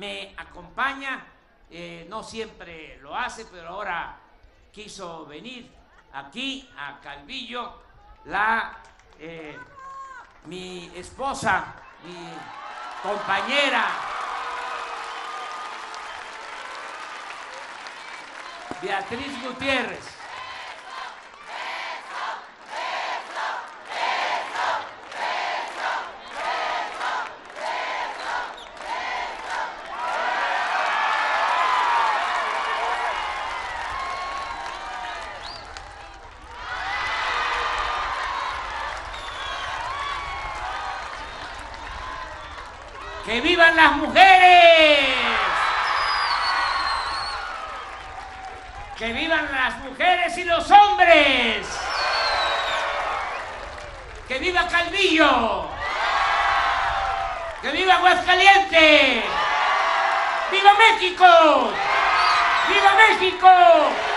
me acompaña, eh, no siempre lo hace, pero ahora quiso venir aquí a Calvillo, la, eh, mi esposa, mi compañera, Beatriz Gutiérrez. ¡Que vivan las mujeres! ¡Que vivan las mujeres y los hombres! ¡Que viva Calvillo! ¡Que viva Aguascalientes! ¡Viva México! ¡Viva México!